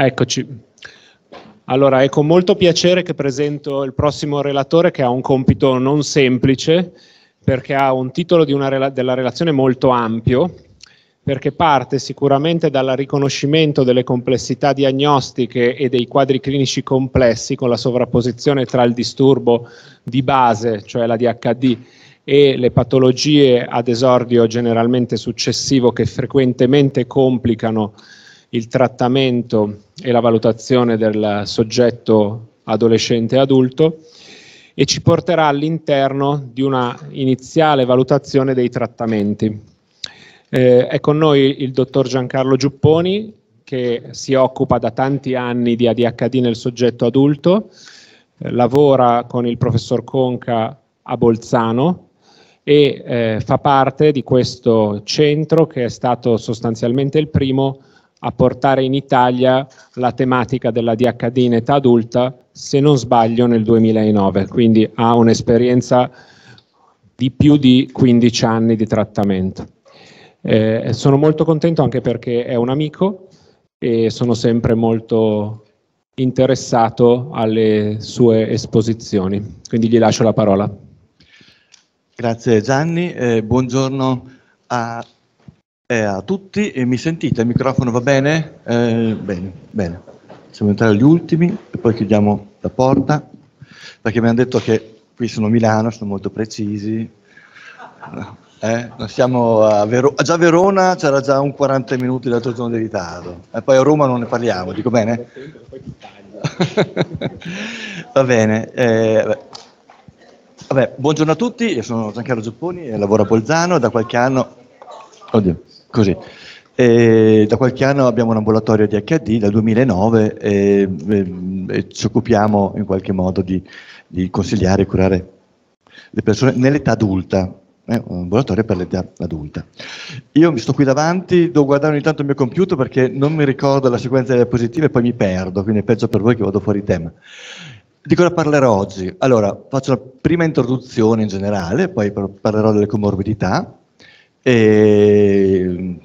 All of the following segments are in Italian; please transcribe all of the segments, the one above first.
Eccoci. Allora, è con molto piacere che presento il prossimo relatore che ha un compito non semplice perché ha un titolo una, della relazione molto ampio, perché parte sicuramente dal riconoscimento delle complessità diagnostiche e dei quadri clinici complessi con la sovrapposizione tra il disturbo di base, cioè la DHD, e le patologie ad esordio generalmente successivo che frequentemente complicano il trattamento e la valutazione del soggetto adolescente e adulto e ci porterà all'interno di una iniziale valutazione dei trattamenti. Eh, è con noi il dottor Giancarlo Giupponi che si occupa da tanti anni di ADHD nel soggetto adulto, eh, lavora con il professor Conca a Bolzano e eh, fa parte di questo centro che è stato sostanzialmente il primo a portare in Italia la tematica della DHD in età adulta, se non sbaglio nel 2009, quindi ha un'esperienza di più di 15 anni di trattamento. Eh, sono molto contento anche perché è un amico e sono sempre molto interessato alle sue esposizioni, quindi gli lascio la parola. Grazie Gianni, eh, buongiorno a eh, a tutti, e mi sentite? Il microfono va bene? Eh, bene, bene. Facciamo entrare gli ultimi e poi chiudiamo la porta, perché mi hanno detto che qui sono a Milano, sono molto precisi. Eh, siamo a Vero- già a Verona c'era già un 40 minuti l'altro giorno di ritardo, e poi a Roma non ne parliamo, dico bene? va bene. Eh, vabbè, buongiorno a tutti, io sono Giancarlo Giupponi e lavoro a Bolzano da qualche anno. Oddio. Così. E da qualche anno abbiamo un ambulatorio di HD, dal 2009, e, e, e ci occupiamo in qualche modo di, di, consigliare e curare le persone nell'età adulta, eh, un ambulatorio per l'età adulta. Io mi sto qui davanti, devo guardare ogni tanto il mio computer perché non mi ricordo la sequenza delle diapositive e poi mi perdo, quindi è peggio per voi che vado fuori tema. Di cosa parlerò oggi? Allora, faccio la prima introduzione in generale, poi parlerò delle comorbidità, e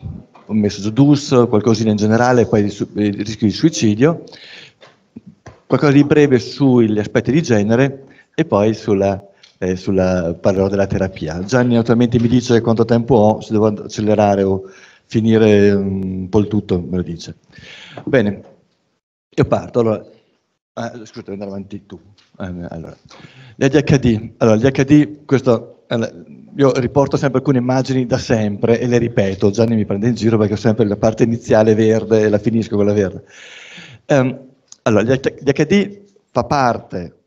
ho messo DUS, qualcosina in generale, poi il rischio di suicidio, qualcosa di breve sugli aspetti di genere e poi sulla, eh, sulla, parlerò della terapia. Gianni naturalmente mi dice quanto tempo ho, se devo accelerare o finire un po' il tutto, me lo dice. Bene, io parto. Allora, ah, scusa, devo andare avanti tu. Eh, allora, gli ADHD. Allora, gli ADHD, questo io riporto sempre alcune immagini da sempre e le ripeto, Gianni mi prende in giro perché ho sempre la parte iniziale verde e la finisco con la verde. Um, allora, gli HD fa parte,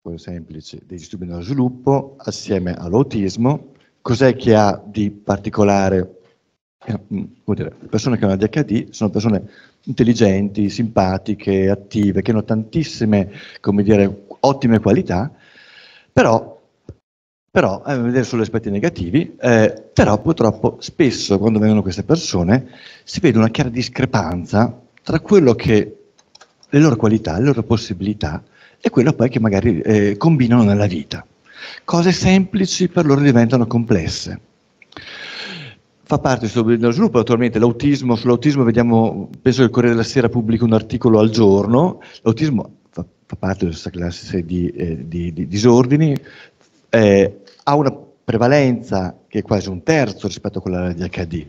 quello semplice, dei disturbi dello sviluppo assieme all'autismo. Cos'è che ha di particolare? Eh, mm, dire, le persone che hanno ADHD sono persone intelligenti, simpatiche, attive, che hanno tantissime, come dire, ottime qualità, però però, a eh, vedere solo gli aspetti negativi, eh, però purtroppo spesso quando vengono queste persone si vede una chiara discrepanza tra quello che le loro qualità, le loro possibilità e quello poi che magari eh, combinano nella vita. Cose semplici per loro diventano complesse. Fa parte dello sviluppo, naturalmente l'autismo, sull'autismo vediamo, penso che il Corriere della Sera pubblica un articolo al giorno, l'autismo fa, parte della stessa classe di, eh, di, di disordini, eh, ha una prevalenza che è quasi un terzo rispetto a quella di HD.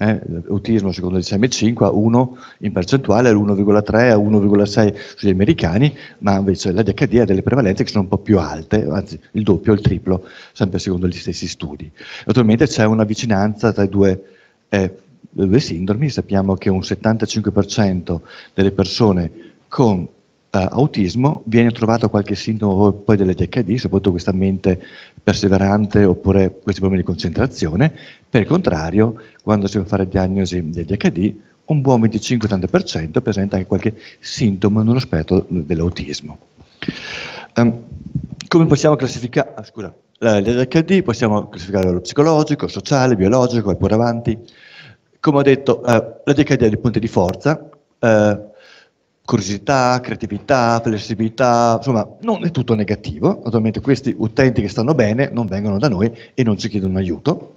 Eh, l'autismo secondo il DSM-5 ha 1 in percentuale, all'1,3 a 1,6 sugli americani, ma invece la DHD ha delle prevalenze che sono un po' più alte, anzi il doppio il triplo, sempre secondo gli stessi studi. Naturalmente c'è una vicinanza tra i due, eh, due sindromi, sappiamo che un 75% delle persone con autismo viene trovato qualche sintomo poi dell'ADHD, soprattutto questa mente perseverante oppure questi problemi di concentrazione. Per il contrario, quando si va a fare diagnosi di ADHD, un buon 25-30% presenta anche qualche sintomo nello spettro dell'autismo. Um, come possiamo classificare? Ah, scusa, l'ADHD possiamo classificare lo psicologico, sociale, biologico e pure avanti. Come ho detto, uh, l'ADHD ha dei punti di forza. Uh, curiosità, creatività, flessibilità, insomma non è tutto negativo, naturalmente questi utenti che stanno bene non vengono da noi e non ci chiedono aiuto.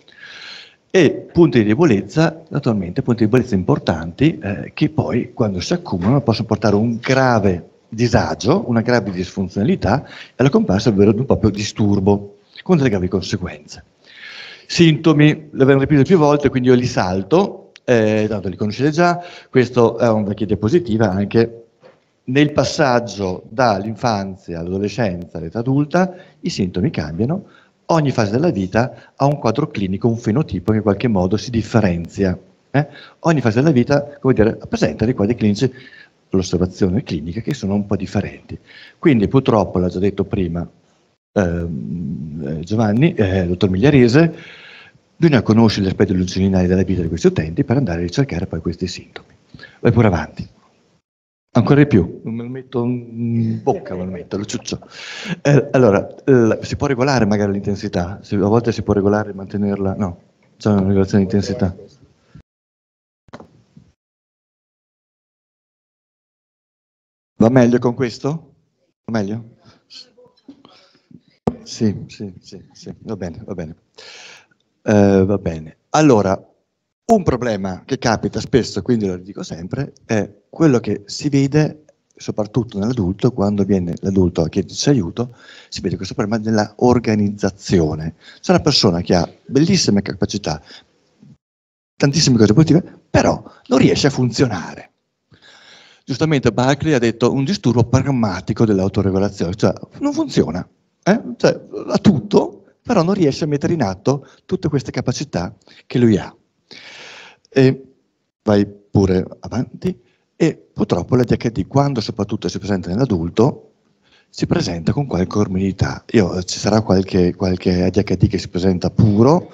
e punti di debolezza, naturalmente punti di debolezza importanti eh, che poi quando si accumulano possono portare un grave disagio, una grave disfunzionalità e alla comparsa ovvero di un proprio disturbo con delle gravi conseguenze. Sintomi, li abbiamo ripetuti più volte, quindi io li salto, eh, tanto li conoscete già, questo è una vecchia diapositiva anche nel passaggio dall'infanzia all'adolescenza all'età adulta i sintomi cambiano, ogni fase della vita ha un quadro clinico, un fenotipo che in qualche modo si differenzia. Eh? Ogni fase della vita, come dire, presenta dei quadri clinici, l'osservazione clinica, che sono un po' differenti. Quindi purtroppo, l'ha già detto prima ehm, eh, Giovanni, eh, dottor Migliarese, bisogna conoscere gli aspetti longitudinali della vita di questi utenti per andare a ricercare poi questi sintomi. Vai pure avanti. Ancora di più, non me lo metto in bocca, me lo metto, lo ciuccio. Eh, allora, eh, si può regolare magari l'intensità? a volte si può regolare e mantenerla? No, c'è una regolazione di intensità. Va meglio con questo? Va meglio? Sì, sì, sì, sì, va bene, va bene. Eh, va bene. Allora, un problema che capita spesso, quindi lo dico sempre, è quello che si vede soprattutto nell'adulto, quando viene l'adulto a chiederci aiuto, si vede questo problema della organizzazione. C'è una persona che ha bellissime capacità, tantissime cose positive, però non riesce a funzionare. Giustamente Barclay ha detto un disturbo pragmatico dell'autoregolazione, cioè non funziona, eh? cioè, ha tutto, però non riesce a mettere in atto tutte queste capacità che lui ha. E vai pure avanti. E purtroppo l'ADHD, quando soprattutto si presenta nell'adulto, si presenta con qualche comorbidità. Ci sarà qualche, qualche ADHD che si presenta puro,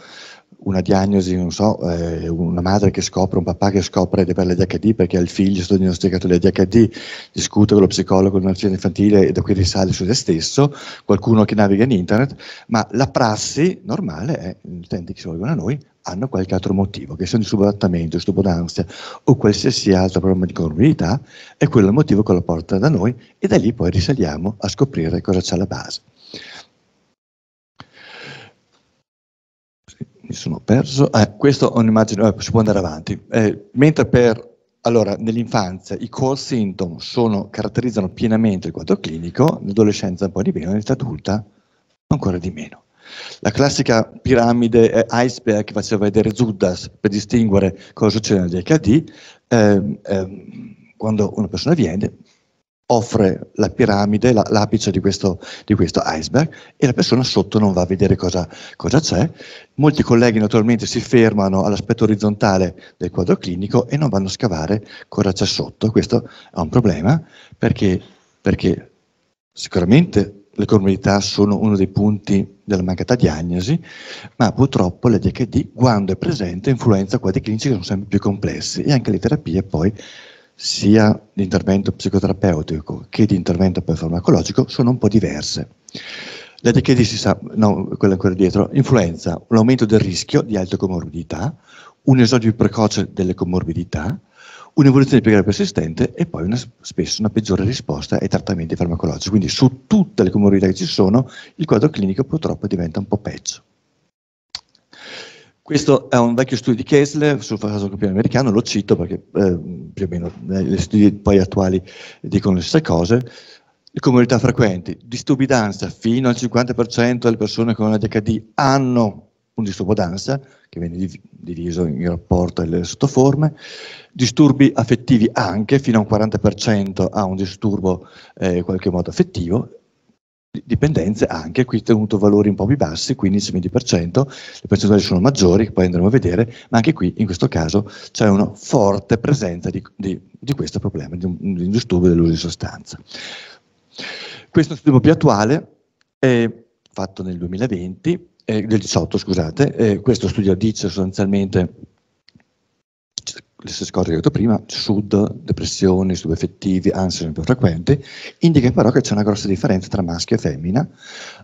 una diagnosi, non so, eh, una madre che scopre, un papà che scopre di avere l'ADHD perché il figlio, è stato diagnosticato l'ADHD, discute con lo psicologo, con un'azione infantile e da qui risale su se stesso, qualcuno che naviga in internet, ma la prassi normale è, gli utenti che si rivolgono a noi hanno qualche altro motivo, che sia un subadattamento, d'ansia o qualsiasi altro problema di comorbidità, è quello il motivo che lo porta da noi e da lì poi risaliamo a scoprire cosa c'è alla base. Sono perso. Eh, questo è un'immagine, eh, si può andare avanti. Eh, mentre per, allora, nell'infanzia i core symptom sono, caratterizzano pienamente il quadro clinico, nell'adolescenza un po' di meno, nell'età adulta ancora di meno. La classica piramide iceberg che faceva vedere Zuddas per distinguere cosa succede nel DHD, ehm, ehm, quando una persona viene, offre la piramide, la, l'apice di questo, di questo, iceberg e la persona sotto non va a vedere cosa, cosa, c'è. Molti colleghi naturalmente si fermano all'aspetto orizzontale del quadro clinico e non vanno a scavare cosa c'è sotto. Questo è un problema perché, perché sicuramente le comorbidità sono uno dei punti della mancata diagnosi, ma purtroppo l'ADHD quando è presente influenza quadri clinici che sono sempre più complessi e anche le terapie poi sia di intervento psicoterapeutico che di intervento farmacologico sono un po' diverse. La DHD si sa, no, quella ancora dietro, influenza l'aumento del rischio di alte comorbidità, un esodio più precoce delle comorbidità, un'evoluzione più grave persistente e poi una, spesso una peggiore risposta ai trattamenti farmacologici. Quindi su tutte le comorbidità che ci sono, il quadro clinico purtroppo diventa un po' peggio. Questo è un vecchio studio di Kessler sul farmacopia americano, lo cito perché eh, più o meno eh, gli studi poi attuali dicono le stesse cose. Le comunità frequenti, disturbi d'ansia, fino al 50% delle persone con ADHD hanno un disturbo d'ansia, che viene diviso in rapporto alle sottoforme, disturbi affettivi anche, fino a un 40% ha un disturbo eh, in qualche modo affettivo, dipendenze anche, qui tenuto valori un po' più bassi, 15-20%, le percentuali sono maggiori, poi andremo a vedere, ma anche qui in questo caso c'è una forte presenza di, di, di questo problema, di un, di un disturbo dell'uso di sostanza. Questo studio più attuale è fatto nel 2020, eh, del 18 scusate, eh, questo studio dice sostanzialmente le stesse cose che ho detto prima, SUD, depressioni, subaffettivi, ansia sempre frequenti, indica però che c'è una grossa differenza tra maschio e femmina,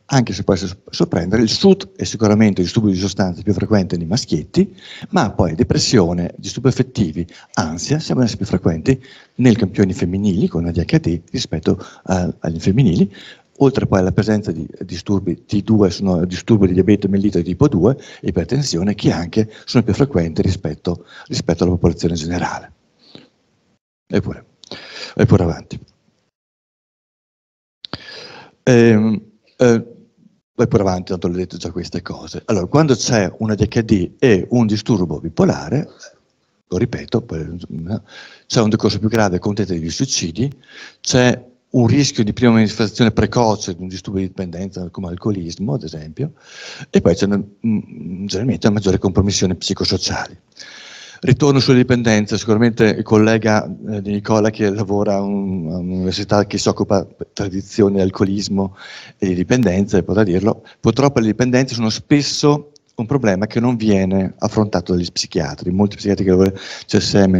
anche se può essere sorprendere, il SUD è sicuramente il disturbo di sostanze più frequente nei maschietti, ma poi depressione, disturbi affettivi, ansia sembrano essere più frequenti nei campioni femminili con ADHD rispetto a, agli femminili, oltre poi alla presenza di disturbi T2, sono disturbi di diabete mellito di tipo 2, ipertensione, che anche sono più frequenti rispetto, rispetto alla popolazione generale. Eppure, eppure avanti. Ehm, eh, vai pure avanti, tanto ho detto già queste cose. Allora, quando c'è una DHD e un disturbo bipolare, lo ripeto, c'è un decorso più grave con tentativi di suicidi, c'è un rischio di prima manifestazione precoce di un disturbo di dipendenza come alcolismo, ad esempio, e poi c'è generalmente una maggiore compromissione psicosociali. Ritorno sulle dipendenze, sicuramente il collega eh, di Nicola che lavora a un'università che si occupa di tradizioni, alcolismo e di dipendenze, potrà dirlo, purtroppo le dipendenze sono spesso un problema che non viene affrontato dagli psichiatri. Molti psichiatri che lavorano CSM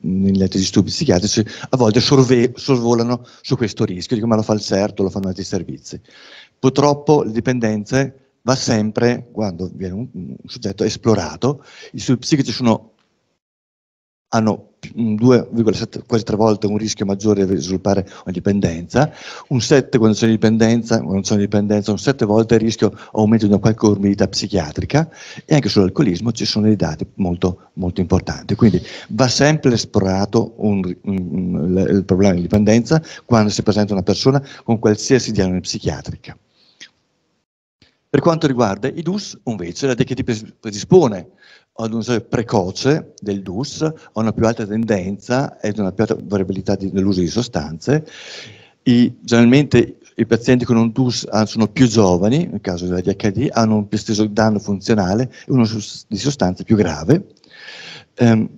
negli altri disturbi psichiatrici a volte sorvolano su questo rischio, dicono ma lo fa il CERTO, lo fanno altri servizi. Purtroppo le dipendenze va sempre, quando viene un, un soggetto esplorato, i disturbi psichici sono hanno 2,7 quasi tre volte un rischio maggiore di sviluppare una dipendenza, un 7 quando c'è dipendenza, quando c'è dipendenza, un 7 volte il rischio aumento di una qualche comorbidità psichiatrica e anche sull'alcolismo ci sono dei dati molto, molto importanti. Quindi va sempre esplorato un, un, il problema di dipendenza quando si presenta una persona con qualsiasi diagnosi psichiatrica. Per quanto riguarda i DUS, invece, la DHT predispone ad un uso precoce del DUS, a una più alta tendenza ed una più alta variabilità nell'uso di sostanze. I, generalmente i pazienti con un DUS sono più giovani, nel caso della DHD, hanno un più esteso danno funzionale e uno di sostanze più grave. Eh,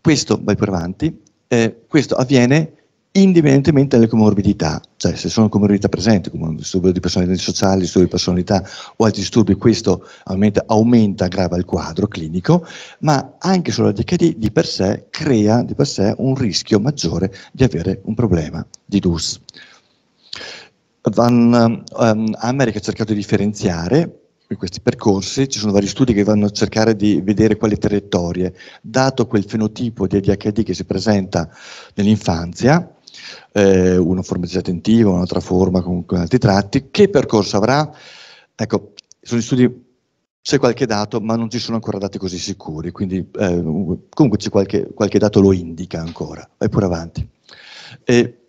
questo, vai per avanti, eh, questo avviene indipendentemente dalle comorbidità, cioè se sono comorbidità presenti, come un disturbo di personalità sociale, disturbo di personalità o altri disturbi, questo aumenta, aumenta, aggrava il quadro clinico, ma anche solo la DHD di per sé crea di per sé un rischio maggiore di avere un problema di DUS. Van um, ha cercato di differenziare questi percorsi ci sono vari studi che vanno a cercare di vedere quali traiettorie, dato quel fenotipo di ADHD che si presenta nell'infanzia, eh, una forma di attentiva, un'altra forma con, con, altri tratti, che percorso avrà? Ecco, sono studi, c'è qualche dato, ma non ci sono ancora dati così sicuri, quindi eh, comunque qualche, qualche, dato lo indica ancora, vai pure avanti. E,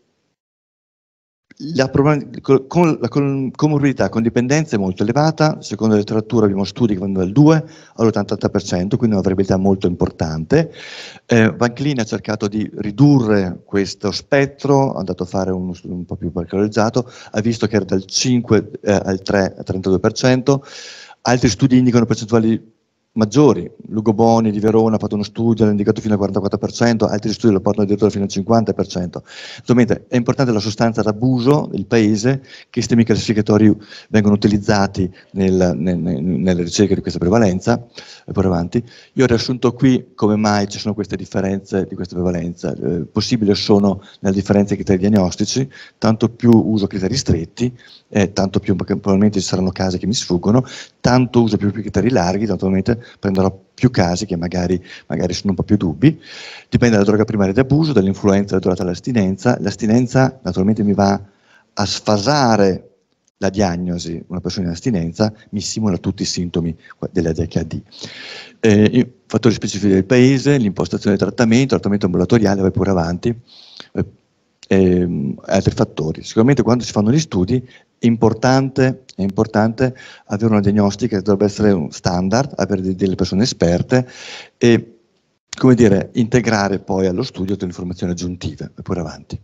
la, con la comorbidità con dipendenza è molto elevata, secondo la letteratura abbiamo studi che vanno dal 2 all'80%, quindi una variabilità molto importante. Eh, Van Cleen ha cercato di ridurre questo spettro, è andato a fare uno studio un po' più parcolarizzato, ha visto che era dal 5 eh, al 3 al 32%, altri studi indicano percentuali maggiori. Lugo Boni di Verona ha fatto uno studio, l'ha indicato fino al 44%, altri studi lo portano addirittura fino al 50%. Insomma, è importante la sostanza d'abuso del paese, che sistemi classificatori vengono utilizzati nel, nel, nelle ricerche di questa prevalenza. E poi avanti. Io ho riassunto qui come mai ci sono queste differenze di questa prevalenza. Eh, possibili sono nelle differenze dei criteri diagnostici, tanto più uso criteri stretti, eh, tanto più probabilmente ci saranno casi che mi sfuggono, tanto uso più, più criteri larghi, tanto probabilmente prenderò più casi che magari, magari, sono un po' più dubbi. Dipende dalla droga primaria di abuso, dall'influenza della durata dell'astinenza. L'astinenza naturalmente mi va a sfasare la diagnosi, una persona in astinenza mi simula tutti i sintomi dell'ADHD. Eh, fattori specifici del paese, l'impostazione del trattamento, il trattamento ambulatoriale, vai pure avanti, eh, altri fattori. Sicuramente quando si fanno gli studi è importante, è importante avere una diagnostica che dovrebbe essere un standard, avere delle persone esperte e come dire, integrare poi allo studio delle informazioni aggiuntive e pure avanti.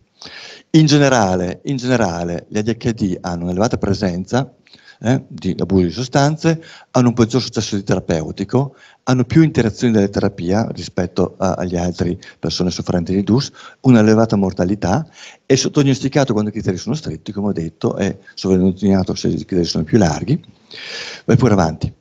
In generale, in generale gli ADHD hanno un'elevata presenza eh, di abuso di sostanze, hanno un peggior successo di terapeutico, hanno più interazioni della terapia rispetto agli altri persone soffrenti di DUS, un'elevata mortalità, è sottodiagnosticato quando i criteri sono stretti, come ho detto, e sovradiagnosticato se i criteri sono più larghi. Vai pure avanti.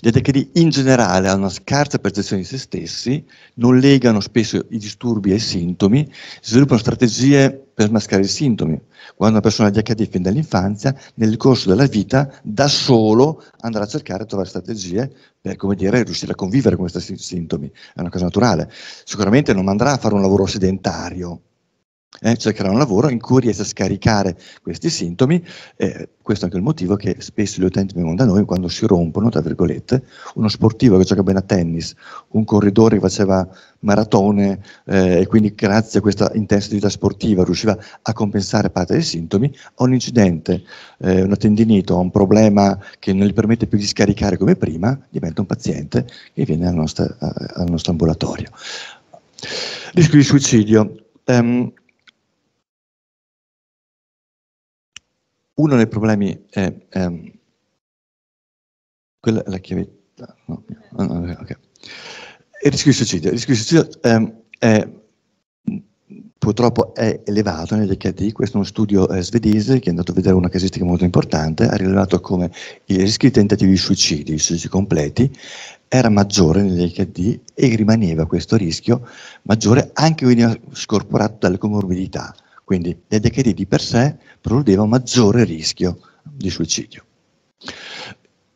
Gli ADHD in generale hanno una scarsa percezione di se stessi, non legano spesso i disturbi ai sintomi, sviluppano strategie per mascherare i sintomi. Quando una persona ha ADHD fin dall'infanzia, nel corso della vita, da solo andrà a cercare di trovare strategie per, come dire, riuscire a convivere con questi sintomi. È una cosa naturale. Sicuramente non andrà a fare un lavoro sedentario, eh, cercherà un lavoro in cui riesce a scaricare questi sintomi. Eh, questo è anche il motivo che spesso gli utenti vengono da noi quando si rompono, tra virgolette, uno sportivo che gioca bene a tennis, un corridore che faceva maratone eh, e quindi grazie a questa intensa attività sportiva riusciva a compensare parte dei sintomi, ha un incidente, eh, una tendinite, un problema che non gli permette più di scaricare come prima, diventa un paziente che viene al nostro, al nostro ambulatorio. Rischio di suicidio. Um, uno dei problemi è, ehm, quella è la chiavetta, no, no, okay. il rischio di suicidio. Il rischio di suicidio ehm, è, purtroppo è elevato negli HD, questo è uno studio eh, svedese che è andato a vedere una casistica molto importante, ha rilevato come i rischi di tentativi di suicidio, i suicidi completi, era maggiore negli HD e rimaneva questo rischio maggiore anche veniva scorporato dalle comorbidità. Quindi l'EDHD di per sé preludeva un maggiore rischio di suicidio.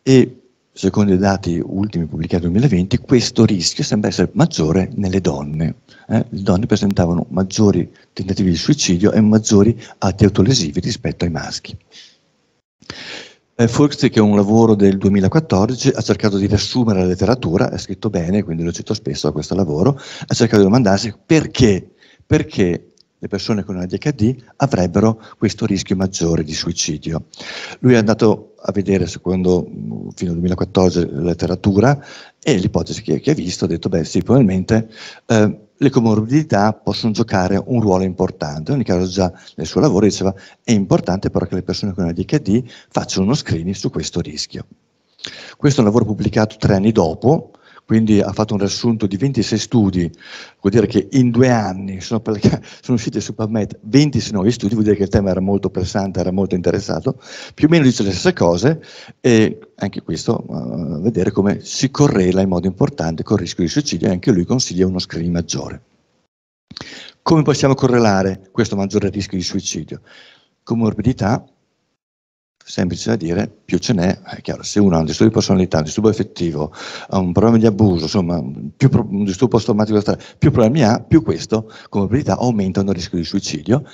E secondo i dati ultimi pubblicati nel 2020, questo rischio sembra essere maggiore nelle donne. Eh? Le donne presentavano maggiori tentativi di suicidio e maggiori atti autolesivi rispetto ai maschi. Eh, che è un lavoro del 2014, ha cercato di riassumere la letteratura, è scritto bene, quindi lo cito spesso a questo lavoro, ha cercato di domandarsi perché, perché le persone con ADHD avrebbero questo rischio maggiore di suicidio. Lui è andato a vedere, secondo fino al 2014, la letteratura e l'ipotesi che, che, ha visto ha detto, beh sì, probabilmente eh, le comorbidità possono giocare un ruolo importante. In ogni caso già nel suo lavoro diceva è importante però che le persone con ADHD facciano uno screening su questo rischio. Questo è un lavoro pubblicato tre anni dopo, quindi ha fatto un riassunto di 26 studi, vuol dire che in due anni sono, sono usciti su PubMed 26 nuovi studi, vuol dire che il tema era molto pressante, era molto interessato, più o meno dice le stesse cose e anche questo uh, vedere come si correla in modo importante con il rischio di suicidio e anche lui consiglia uno screening maggiore. Come possiamo correlare questo maggiore rischio di suicidio? Comorbidità, semplice da dire, più ce n'è, è chiaro, se uno ha un disturbo di personalità, un disturbo effettivo, ha un problema di abuso, insomma, più pro, un disturbo post-traumatico più problemi ha, più questo, come probabilità, aumentano il rischio di suicidio.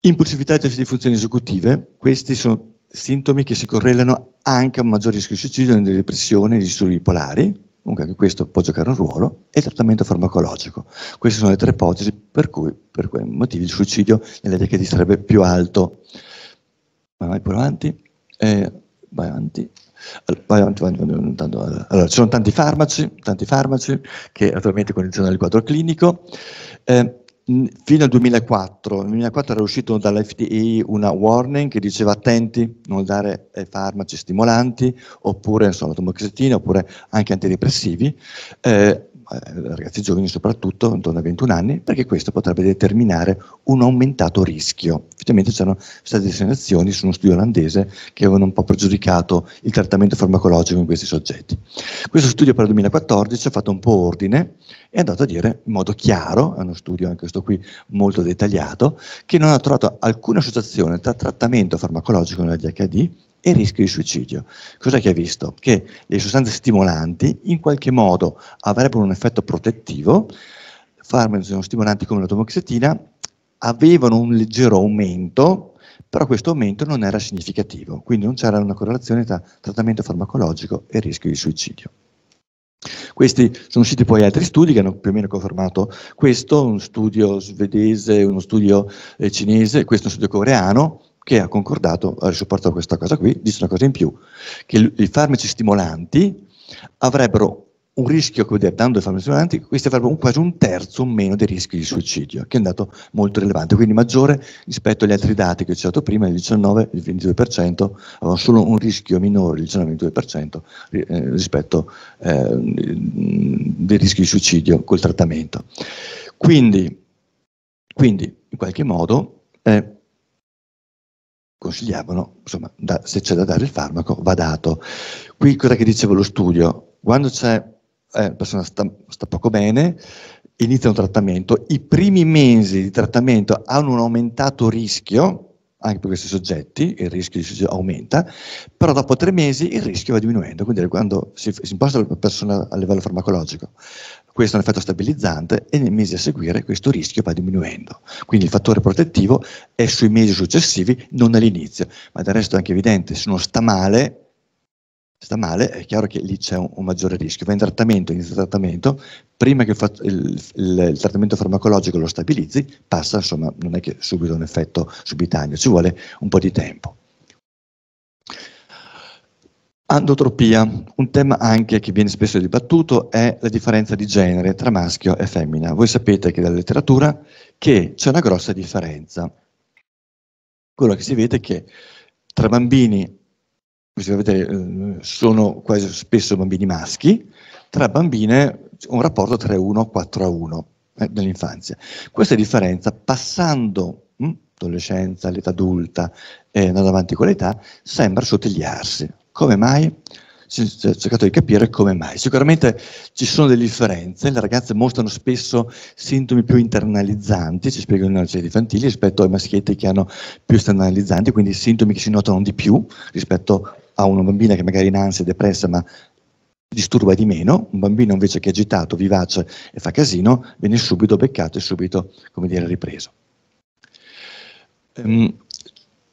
Impulsività e deficit di funzioni esecutive, questi sono sintomi che si correlano anche a un maggior rischio di suicidio nelle depressioni, nei disturbi bipolari, comunque anche questo può giocare un ruolo, e trattamento farmacologico. Queste sono le tre ipotesi per cui, per quei motivi, il suicidio nelle decadi sarebbe più alto vai pure avanti, eh, vai avanti. Vai avanti, vai avanti, tanto, allora, ci sono tanti farmaci, tanti farmaci che attualmente condizionano il quadro clinico. Eh, fino al 2004, nel 2004 era uscito dall'FDA una warning che diceva attenti non dare eh, farmaci stimolanti oppure insomma tomoxetina oppure anche antidepressivi. Eh, eh, ragazzi giovani soprattutto, intorno ai 21 anni, perché questo potrebbe determinare un aumentato rischio. Effettivamente c'erano state segnalazioni su uno studio olandese che avevano un po' pregiudicato il trattamento farmacologico in questi soggetti. Questo studio per il 2014 ha fatto un po' ordine e è andato a dire in modo chiaro, è uno studio anche questo qui molto dettagliato, che non ha trovato alcuna associazione tra trattamento farmacologico nell'ADHD e il rischio di suicidio. Cos'è che ha visto? Che le sostanze stimolanti in qualche modo avrebbero un effetto protettivo, farmaci stimolanti come la tomoxetina avevano un leggero aumento, però questo aumento non era significativo, quindi non c'era una correlazione tra trattamento farmacologico e rischio di suicidio. Questi sono usciti poi altri studi che hanno più o meno confermato questo, uno studio svedese, uno studio eh, cinese, questo è un studio coreano, che ha concordato, ha supportato questa cosa qui, dice una cosa in più, che i farmaci stimolanti avrebbero un rischio, come dire, dando i farmaci stimolanti, questi avrebbero un, quasi un terzo meno dei rischi di suicidio, che è un dato molto rilevante, quindi maggiore rispetto agli altri dati che ho citato prima, il 19 e il 22%, avevano solo un rischio minore, il 19 e il 22%, eh, rispetto eh, dei rischi di suicidio col trattamento. Quindi, quindi in qualche modo, eh, consigliavano, insomma, da, se c'è da dare il farmaco va dato. Qui cosa che diceva lo studio? Quando c'è, eh, la persona sta, sta poco bene, inizia un trattamento, i primi mesi di trattamento hanno un aumentato rischio, anche per questi soggetti, il rischio aumenta, però dopo tre mesi il rischio va diminuendo, quindi quando si, si imposta la persona a livello farmacologico, questo è un effetto stabilizzante e nei mesi a seguire questo rischio va diminuendo. Quindi il fattore protettivo è sui mesi successivi, non all'inizio, ma del resto è anche evidente, se uno sta male, sta male, è chiaro che lì c'è un, un, maggiore rischio. Va in trattamento, inizia trattamento, prima che il, il, il, trattamento farmacologico lo stabilizzi, passa, insomma, non è che subito un effetto subitaneo, ci vuole un po' di tempo. Andotropia, un tema anche che viene spesso dibattuto è la differenza di genere tra maschio e femmina. Voi sapete che dalla letteratura che c'è una grossa differenza. Quello che si vede è che tra bambini, vedere, eh, sono quasi spesso bambini maschi, tra bambine un rapporto 3-1, 4-1 eh, nell'infanzia. Questa differenza passando hm, l'adolescenza, l'età adulta e andando avanti con l'età, sembra sottigliarsi. Come mai? Si è cercato di capire come mai. Sicuramente ci sono delle differenze, le ragazze mostrano spesso sintomi più internalizzanti, ci spiegano i analgesici infantili, rispetto ai maschietti che hanno più esternalizzanti, quindi sintomi che si notano di più rispetto a una bambina che magari è in ansia, depressa, ma disturba di meno, un bambino invece che è agitato, vivace e fa casino, viene subito beccato e subito, come dire, ripreso. Um,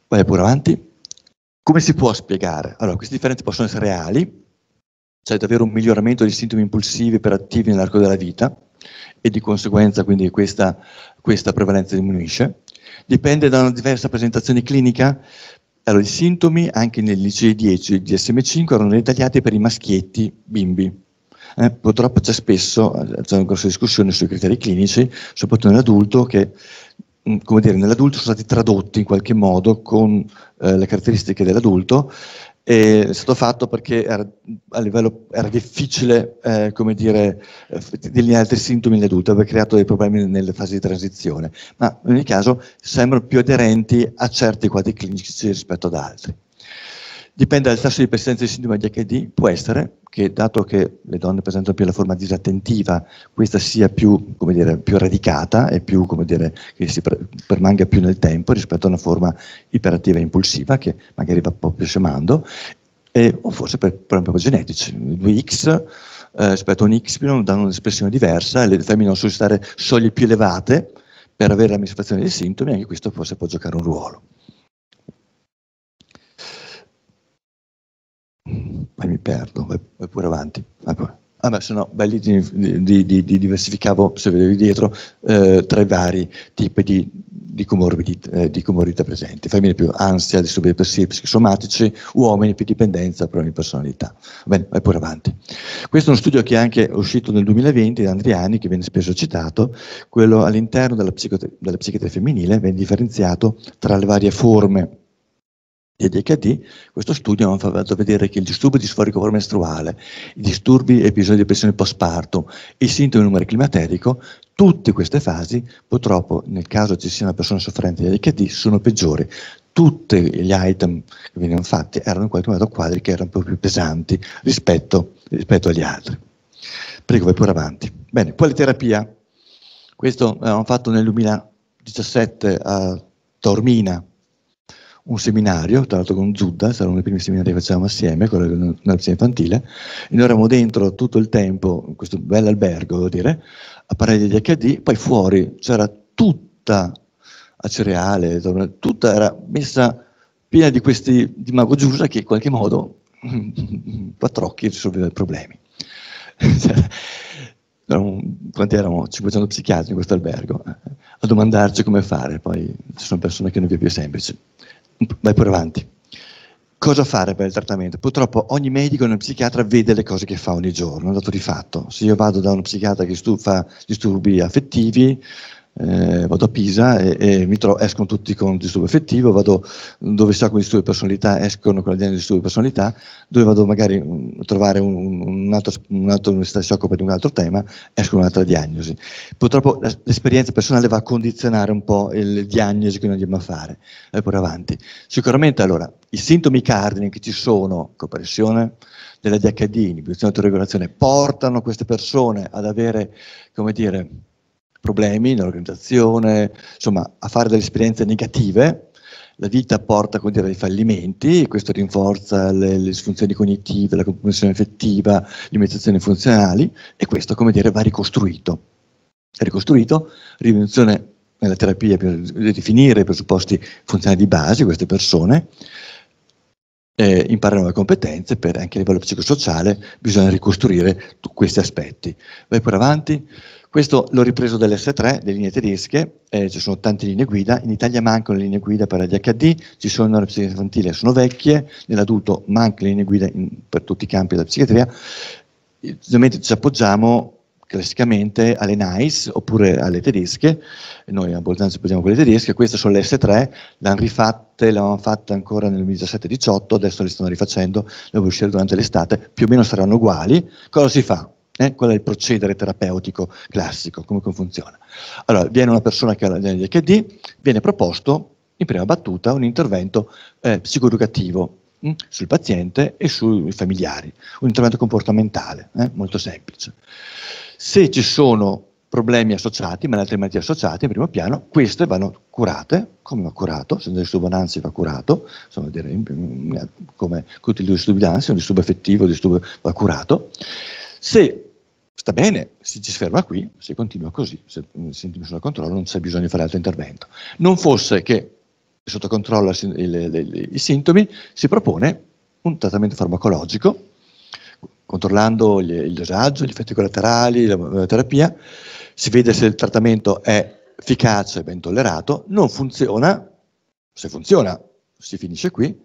vai pure avanti. Come si può spiegare? Allora, queste differenze possono essere reali, cioè davvero un miglioramento dei sintomi impulsivi per attivi nell'arco della vita e di conseguenza quindi questa, questa prevalenza diminuisce. Dipende da una diversa presentazione clinica. Allora, i sintomi anche nel ICD-10 e DSM-5 erano dettagliati per i maschietti bimbi. Eh, purtroppo c'è spesso, eh, c'è una grossa discussione sui criteri clinici, soprattutto nell'adulto, che come dire, nell'adulto sono stati tradotti in qualche modo con eh, le caratteristiche dell'adulto e è stato fatto perché era, a livello, era difficile, eh, come dire, eh, delineare altri sintomi nell'adulto, aveva creato dei problemi nelle fasi di transizione, ma in ogni caso sembrano più aderenti a certi quadri clinici rispetto ad altri. Dipende dal tasso di persistenza di sindrome di HD, può essere che dato che le donne presentano più la forma disattentiva, questa sia più, dire, più radicata e più, dire, che si permanga più nel tempo rispetto a una forma iperattiva e impulsiva che magari va più scemando, e, o forse per problemi genetici. 2X eh, rispetto a un Y danno un'espressione diversa le femmine devono sollecitare soglie più elevate per avere la misurazione dei sintomi, anche questo forse può giocare un ruolo. Poi mi perdo, vai, vai pure avanti. Vabbè, sono belli di, di, di, di, diversificavo, se vedevi dietro, eh, tra i vari tipi di, di, comorbidità, eh, di comorbidità presenti. Femmine più ansia, disturbi depressivi, psicosomatici, uomini più dipendenza, problemi di personalità. Bene, vai pure avanti. Questo è uno studio che è anche uscito nel 2020 da Andriani, che viene spesso citato, quello all'interno della psichiatria femminile, viene differenziato tra le varie forme di ADHD, questo studio ha fatto vedere che il disturbo disforico mestruale, i disturbi e episodi di depressione postparto e i sintomi numero climaterico, tutte queste fasi, purtroppo nel caso ci sia una persona soffrente di ADHD, sono peggiori. Tutti gli item che venivano fatti erano in qualche modo quadri che erano un po' più pesanti rispetto, rispetto agli altri. Prego, vai pure avanti. Bene, quale terapia? Questo l'abbiamo fatto nel 2017 a Taormina, un seminario, tra l'altro con Zudda, sarà uno dei primi seminari che facevamo assieme, quello dell'analisi infantile, e noi eravamo dentro tutto il tempo, in questo bel albergo, devo dire, a parlare di HD, poi fuori c'era tutta a cereale, tutta era messa piena di questi di mago Giusa che in qualche modo quattro occhi risolveva i problemi. quanti erano? 500 psichiatri in questo albergo, eh, a domandarci come fare, poi ci sono persone che non vi è più semplice vai pure avanti. Cosa fare per il trattamento? Purtroppo ogni medico e ogni psichiatra vede le cose che fa ogni giorno, è dato di fatto. Se io vado da uno psichiatra che fa disturbi affettivi, eh, vado a Pisa e, e mi escono tutti con disturbo affettivo, vado dove so con disturbo di personalità, escono con la diagnosi di disturbo di personalità, dove vado magari a um, trovare un, un altro, un'altra università che si occupa di un altro tema, escono un'altra diagnosi. Purtroppo l'esperienza personale va a condizionare un po' le diagnosi che noi andiamo a fare, e poi avanti. Sicuramente allora, i sintomi cardini che ci sono, compressione della DHD, inibizione di regolazione, portano queste persone ad avere, come dire, problemi nell'organizzazione, insomma a fare delle esperienze negative, la vita porta dire, ai fallimenti, questo rinforza le, le disfunzioni cognitive, la comprensione effettiva, limitazioni funzionali e questo come dire, va ricostruito. È ricostruito, rivoluzione nella terapia per definire i presupposti funzionali di base queste persone, eh, imparano le competenze, per anche a livello psicosociale bisogna ricostruire questi aspetti. Vai pure avanti. Questo l'ho ripreso dalle S3, delle linee tedesche, eh, ci sono tante linee guida, in Italia mancano le linee guida per l'ADHD, ci sono le psichiatria infantile, sono vecchie, nell'adulto mancano le linee guida in, per tutti i campi della psichiatria, ovviamente ci appoggiamo classicamente alle NICE oppure alle tedesche, noi a Bolzano ci appoggiamo quelle tedesche, queste sono le S3, le hanno rifatte, le avevamo fatte ancora nel 2017-18, adesso le stanno rifacendo, le devo uscire durante l'estate, più o meno saranno uguali, cosa si fa? Eh, qual è il procedere terapeutico classico, come, funziona? Allora, viene una persona che ha l'HD, viene proposto in prima battuta un intervento eh, psicoeducativo mh, hm, sul paziente e sui familiari, un intervento comportamentale, eh, molto semplice. Se ci sono problemi associati, malattie malattie associate in primo piano, queste vanno curate, come va curato, se un disturbo d'ansia va curato, insomma, direi, come tutti i disturbi d'ansia, un disturbo affettivo, un disturbo va curato. Se sta bene, si ci ferma qui, si continua così, se sentiamo sotto controllo non c'è bisogno di fare altro intervento. Non fosse che sotto controllo i sintomi, si propone un trattamento farmacologico, controllando gli, il dosaggio, gli effetti collaterali, la, la terapia, si vede se il trattamento è efficace ben tollerato, non funziona, se funziona si finisce qui,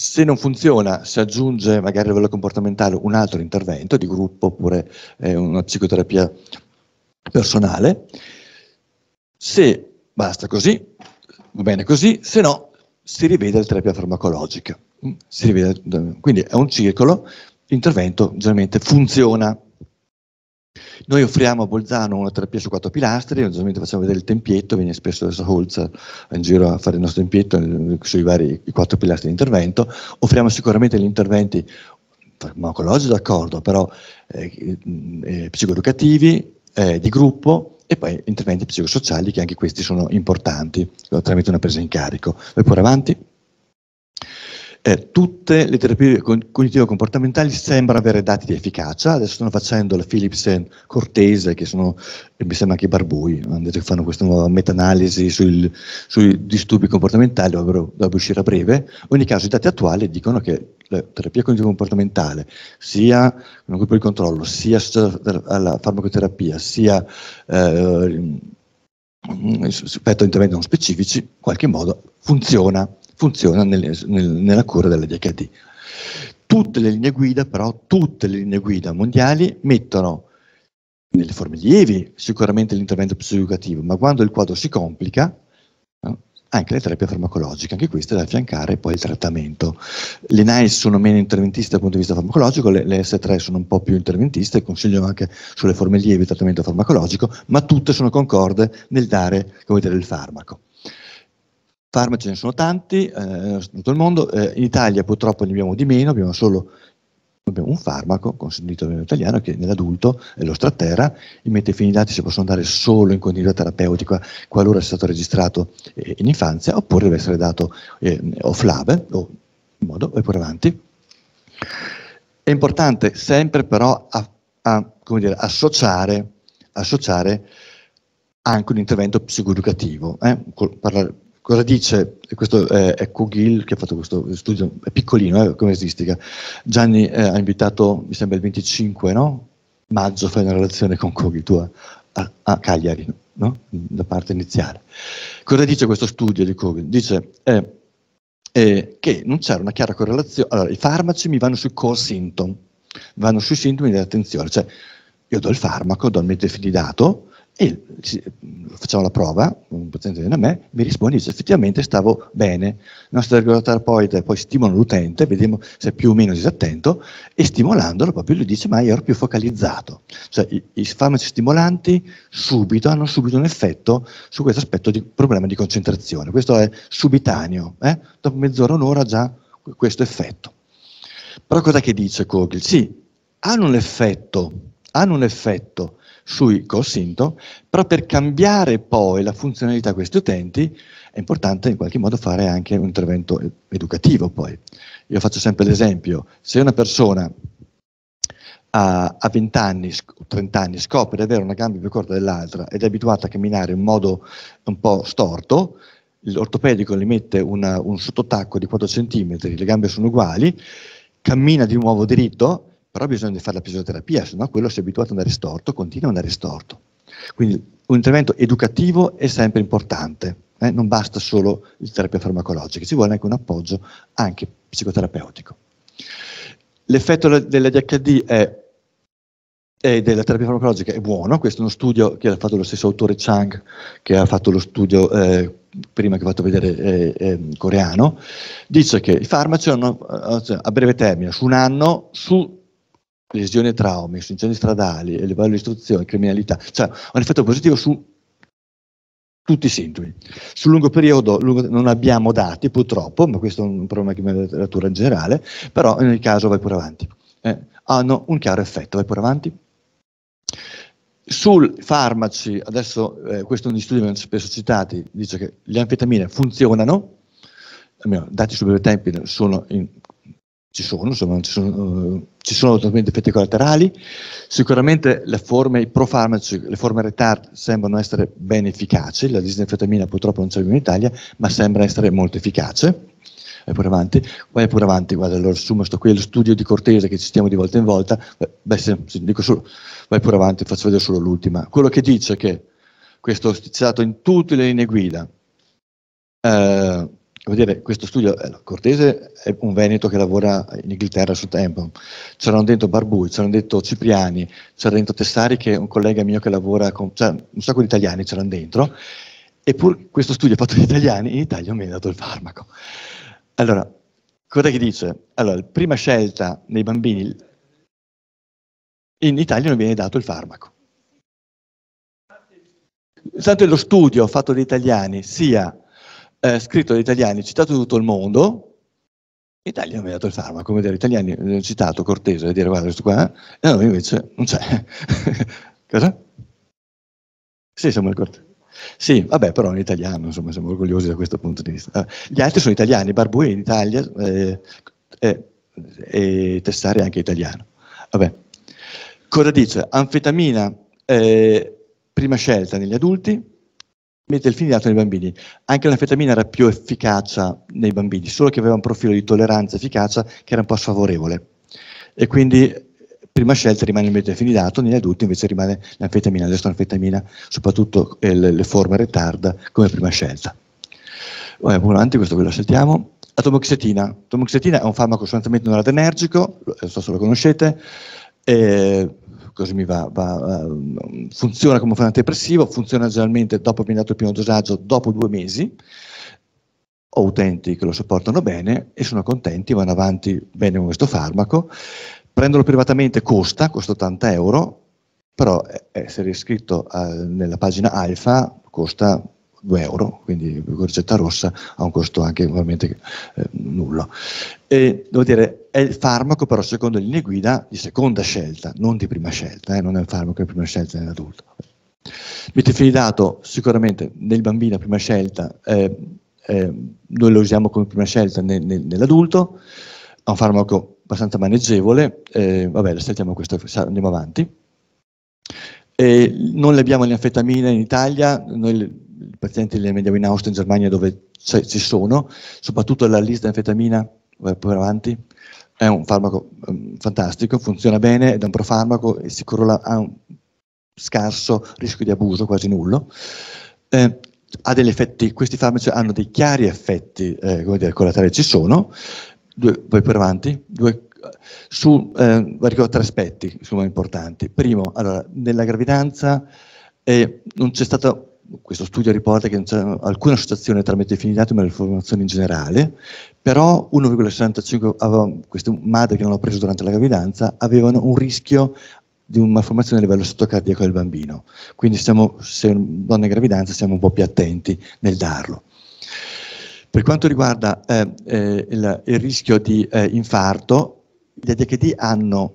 se non funziona, si aggiunge magari a livello comportamentale un altro intervento di gruppo oppure eh, una psicoterapia personale. Se basta così, va bene così, se no si rivede la terapia farmacologica. Rivede, quindi è un circolo, l'intervento generalmente funziona noi offriamo a Bolzano una terapia su quattro pilastri, ovviamente facciamo vedere il tempietto, viene spesso adesso Holz in giro a fare il nostro tempietto eh, sui vari quattro pilastri di intervento. Offriamo sicuramente gli interventi farmacologici, d'accordo, però eh, eh, psicoeducativi, eh, di gruppo e poi interventi psicosociali che anche questi sono importanti tramite una presa in carico. Vai pure avanti eh, tutte le terapie cognitivo-comportamentali sembrano avere dati di efficacia, adesso stanno facendo la Philips Cortese, che sono, mi sembra anche Barbui, hanno detto che fanno questa nuova meta-analisi sui, disturbi comportamentali, dovrebbero, dovrebbe uscire a breve. In ogni caso i dati attuali dicono che la terapia cognitivo-comportamentale, sia un gruppo di controllo, sia alla farmacoterapia, sia eh, rispetto a interventi non specifici, in qualche modo funziona funziona nel, nel, nella cura dell'ADHD. Tutte le linee guida, però, tutte le linee guida mondiali mettono nelle forme lievi sicuramente l'intervento psicoeducativo, ma quando il quadro si complica, no, anche le terapie farmacologiche, anche queste da affiancare poi il trattamento. Le NICE sono meno interventiste dal punto di vista farmacologico, le, le S3 sono un po' più interventiste, consiglio anche sulle forme lievi il trattamento farmacologico, ma tutte sono concorde nel dare dire, il farmaco. Farmaci ce ne sono tanti eh, in tutto il mondo, eh, in Italia purtroppo ne abbiamo di meno, abbiamo solo abbiamo un farmaco consentito in italiano che nell'adulto è lo Strattera, i metefenidati si possono dare solo in continuità terapeutica qualora sia stato registrato eh, in infanzia oppure deve essere dato eh, off-lab o in modo e pure avanti. È importante sempre però a, a, dire, associare, associare, anche un intervento psicoeducativo, eh? parlare, Cosa dice? Questo è, è Kugil che ha fatto questo studio, è piccolino eh, come esistica. Gianni eh, ha invitato, mi sembra il 25 no? maggio, fai una relazione con Kugil, tu a, a, Cagliari, no? da parte iniziale. Cosa dice questo studio di Kugil? Dice eh, eh, che non c'era una chiara correlazione. Allora, i farmaci mi vanno sui core symptom, vanno sui sintomi dell'attenzione, cioè io do il farmaco, do il metefenidato, e facciamo la prova, un paziente viene a me, mi risponde dice effettivamente stavo bene. Il nostro ergoterapeuta poi stimola l'utente, vediamo se è più o meno disattento, e stimolandolo proprio lui dice ma io ero più focalizzato. Cioè i, i farmaci stimolanti subito hanno subito un effetto su questo aspetto di problema di concentrazione. Questo è subitaneo, eh? dopo mezz'ora, un'ora già questo effetto. Però cosa che dice Kogel? Sì, hanno un effetto hanno un effetto sui call però per cambiare poi la funzionalità di questi utenti è importante in qualche modo fare anche un intervento educativo poi. Io faccio sempre l'esempio, se una persona a, a 20 anni, 30 anni scopre di avere una gamba più corta dell'altra ed è abituata a camminare in modo un po' storto, l'ortopedico gli mette una, un sottotacco di 4 cm, le gambe sono uguali, cammina di nuovo dritto, però bisogna fare la fisioterapia, se no quello si è abituato ad andare storto, continua ad andare storto. Quindi un intervento educativo è sempre importante, eh? non basta solo la terapia farmacologica, ci vuole anche un appoggio anche psicoterapeutico. L'effetto dell'ADHD è, è della terapia farmacologica è buono, questo è uno studio che ha fatto lo stesso autore Chang, che ha fatto lo studio eh, prima che ho fatto vedere eh, eh, coreano, dice che i farmaci hanno eh, a breve termine, su un anno, su lesioni e traumi, su incendi stradali, di istruzione, criminalità, cioè un effetto positivo su tutti i sintomi. Sul lungo periodo lungo, non abbiamo dati purtroppo, ma questo è un problema che mi la letteratura in generale, però in ogni caso vai pure avanti. Eh, hanno un chiaro effetto, vai pure avanti. Sul farmaci, adesso eh, questo è un studio spesso citati, dice che le anfetamine funzionano, almeno dati su breve tempi sono in ci sono, insomma, ci sono, uh, ci sono effetti collaterali, sicuramente le forme, i profarmaci, le forme retard sembrano essere ben efficaci, la disinfettamina purtroppo non c'è più in Italia, ma sembra essere molto efficace. Vai pure avanti, vai pure avanti, guarda, allora assumo sto qui lo studio di Cortese che ci stiamo di volta in volta, beh, se, se dico solo, vai pure avanti, faccio vedere solo l'ultima. Quello che dice che questo è citato in tutte le linee guida, eh, Devo dire, questo studio, eh, Cortese è un Veneto che lavora in Inghilterra sul tempo, c'erano dentro Barbui, c'erano dentro Cipriani, c'era dentro Tessari che è un collega mio che lavora con, cioè un sacco di italiani c'erano dentro, eppure questo studio fatto di italiani in Italia mi ha dato il farmaco. Allora, cosa che dice? Allora, prima scelta nei bambini, in Italia non viene dato il farmaco. Tanto lo studio fatto da italiani sia eh, scritto da italiani, citato in tutto il mondo, Italia non mi ha dato il farmaco, come dire, italiani hanno citato Cortese a dire guarda questo qua, e noi invece non c'è. Cosa? Sì, siamo il Cortese. Sì, vabbè, però in italiano, insomma, siamo orgogliosi da questo punto di vista. Gli altri sono italiani, Barbui in Italia eh, eh, e Tessari anche italiano. Vabbè. Cosa dice? Anfetamina, eh, prima scelta negli adulti, mentre il finidato nei bambini. Anche l'anfetamina era più efficacia nei bambini, solo che aveva un profilo di tolleranza e efficacia che era un po' sfavorevole. E quindi prima scelta rimane il metilfenidato, negli adulti invece rimane l'anfetamina, l'estoanfetamina, soprattutto eh, le, le, forme retard come prima scelta. Vabbè, avanti, questo qui lo saltiamo. Atomoxetina. Atomoxetina è un farmaco sostanzialmente non adrenergico, non so se lo conoscete, eh, così mi va, va uh, funziona come un antidepressivo, funziona generalmente dopo aver dato il primo dosaggio, dopo due mesi, ho utenti che lo sopportano bene e sono contenti, vanno avanti bene con questo farmaco, prenderlo privatamente costa, costa 80 euro, però essere iscritto nella pagina Alfa costa 2 euro, quindi con ricetta rossa ha un costo anche ugualmente eh, nullo. E, devo dire, è il farmaco però secondo le linee guida di seconda scelta, non di prima scelta, eh, non è il farmaco di prima scelta nell'adulto. Metilfenidato sicuramente nel bambino a prima scelta, eh, eh, noi lo usiamo come prima scelta nel, nel, nell'adulto, è un farmaco abbastanza maneggevole, eh, vabbè, saltiamo questo, andiamo avanti. Non le abbiamo le anfetamine in Italia, noi i pazienti li vediamo in Austria, in Germania dove ci sono, soprattutto la lista anfetamina, vai poi avanti, è un farmaco um, fantastico, funziona bene, è un profarmaco e sicuro ha un scarso rischio di abuso, quasi nullo. Eh, effetti, questi farmaci hanno dei chiari effetti eh, come dire, collaterali, ci sono, due, poi per avanti, due, su eh, tre aspetti sono importanti. Primo, allora, nella gravidanza eh, non c'è stata questo studio riporta che non c'è alcuna associazione tra metilfenidato e malformazioni in generale, però 1,65 queste madri che non hanno preso durante la gravidanza avevano un rischio di una malformazione a livello sottocardiaco del bambino. Quindi siamo, se donna in gravidanza siamo un po' più attenti nel darlo. Per quanto riguarda eh, eh, il, il, rischio di eh, infarto, gli ADHD hanno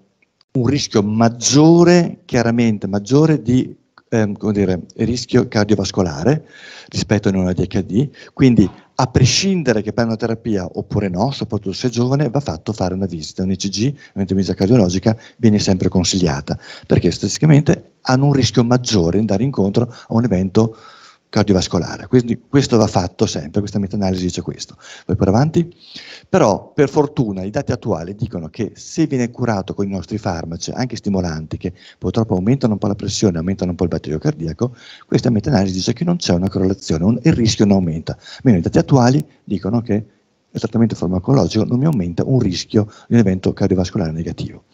un rischio maggiore, chiaramente maggiore di ehm, dire, rischio cardiovascolare rispetto a non ADHD, quindi a prescindere che prenda terapia oppure no, soprattutto se è giovane, va fatto fare una visita, un ECG, una visita cardiologica viene sempre consigliata, perché statisticamente hanno un rischio maggiore di andare incontro a un evento cardiovascolare. Quindi questo va fatto sempre, questa meta-analisi dice questo. Poi per avanti? Però per fortuna i dati attuali dicono che se viene curato con i nostri farmaci, anche stimolanti, che purtroppo aumentano un po' la pressione, aumentano un po' il batterio cardiaco, questa meta-analisi dice che non c'è una correlazione, un, il rischio non aumenta. Meno i dati attuali dicono che il trattamento farmacologico non mi aumenta un rischio di un evento cardiovascolare negativo.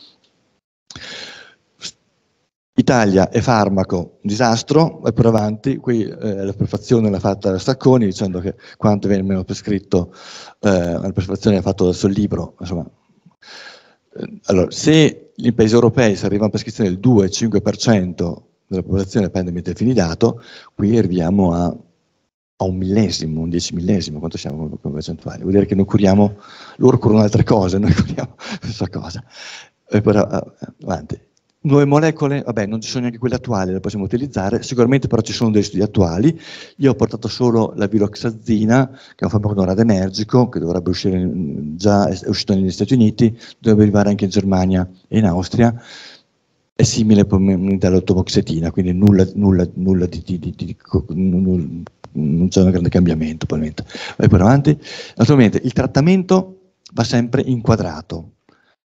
Italia e farmaco, disastro, vai pure avanti, qui eh, la prefazione l'ha fatta Stacconi dicendo che quanto viene meno prescritto, eh, la prefazione ha fatto adesso il libro, insomma. Eh, allora, se in paesi europei si arriva a una prescrizione del 2-5% della popolazione prende metilfenidato, qui arriviamo a, a, un millesimo, un dieci millesimo, quanto siamo come, come percentuali? Vuol dire che noi curiamo, loro curano altre cose, noi curiamo questa cosa. E poi avanti. Nuove molecole, vabbè, non ci sono neanche quelle attuali, le possiamo utilizzare, sicuramente però ci sono degli studi attuali. Io ho portato solo la viloxazina, che è un farmaco noradrenergico, che dovrebbe uscire, già è uscito negli Stati Uniti, dovrebbe arrivare anche in Germania e in Austria. È simile all'ottomoxetina, quindi nulla, nulla, nulla di, di, di, di nulla, non c'è un grande cambiamento probabilmente. Vai poi avanti. Naturalmente il trattamento va sempre inquadrato.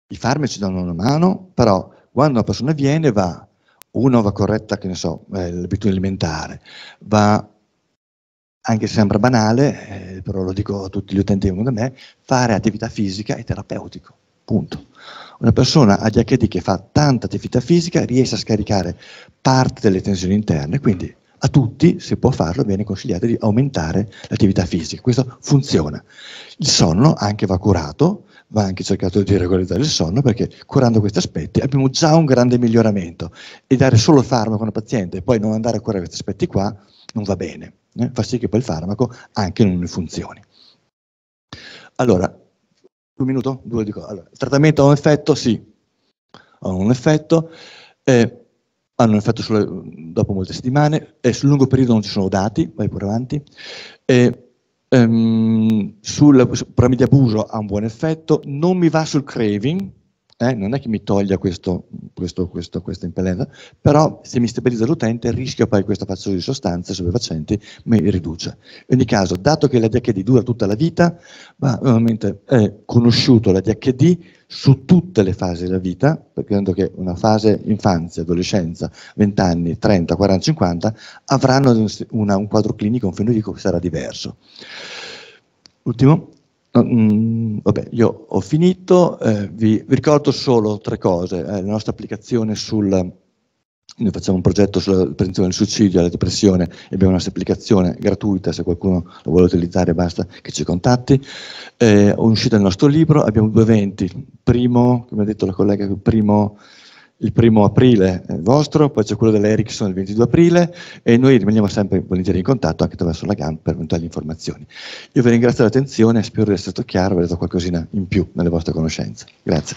I farmaci danno una mano, però quando una persona viene va, uno va corretta, che ne so, l'abitudine alimentare, va, anche se sembra banale, eh, però lo dico a tutti gli utenti che vengono da me, fare attività fisica è terapeutico, punto. Una persona ADHD che fa tanta attività fisica riesce a scaricare parte delle tensioni interne, quindi a tutti, se può farlo, viene consigliato di aumentare l'attività fisica. Questo funziona. Il sonno anche va curato, va anche cercato di regolarizzare il sonno perché curando questi aspetti abbiamo già un grande miglioramento e dare solo farmaco a un paziente e poi non andare a curare questi aspetti qua non va bene, eh? fa sì che poi il farmaco anche non funzioni. Allora, un minuto? Due dico. Allora, il trattamento ha un effetto? Sì, ha un effetto. Eh, hanno un effetto solo dopo molte settimane e sul lungo periodo non ci sono dati, vai pure avanti. Eh, Um, sul programmi di abuso ha un buon effetto, non mi va sul craving, eh, non è che mi toglia questo, questo, questo, questa impellenza, però se mi stabilizza l'utente il rischio poi questa fazione di sostanze stupefacenti mi riduce. In ogni caso, dato che la DHD dura tutta la vita, va veramente è conosciuto la DHD su tutte le fasi della vita, perché che una fase infanzia, adolescenza, 20 anni, 30, 40, 50, avranno una, un quadro clinico, un fenodico che sarà diverso. Ultimo, mm, vabbè, io ho finito, eh, vi, vi, ricordo solo tre cose, eh, la nostra applicazione sul noi facciamo un progetto sulla prevenzione del suicidio, la depressione e abbiamo una nostra applicazione gratuita, se qualcuno lo vuole utilizzare basta che ci contatti. Eh, è uscito il nostro libro, abbiamo due eventi, primo, come ha detto la collega, primo, il primo aprile vostro, poi c'è quello dell'Ericsson il 22 aprile e noi rimaniamo sempre volentieri in contatto anche attraverso la GAM per eventuali informazioni. Io vi ringrazio dell'attenzione e spero di essere stato chiaro, aver dato qualcosina in più nelle vostre conoscenze. Grazie.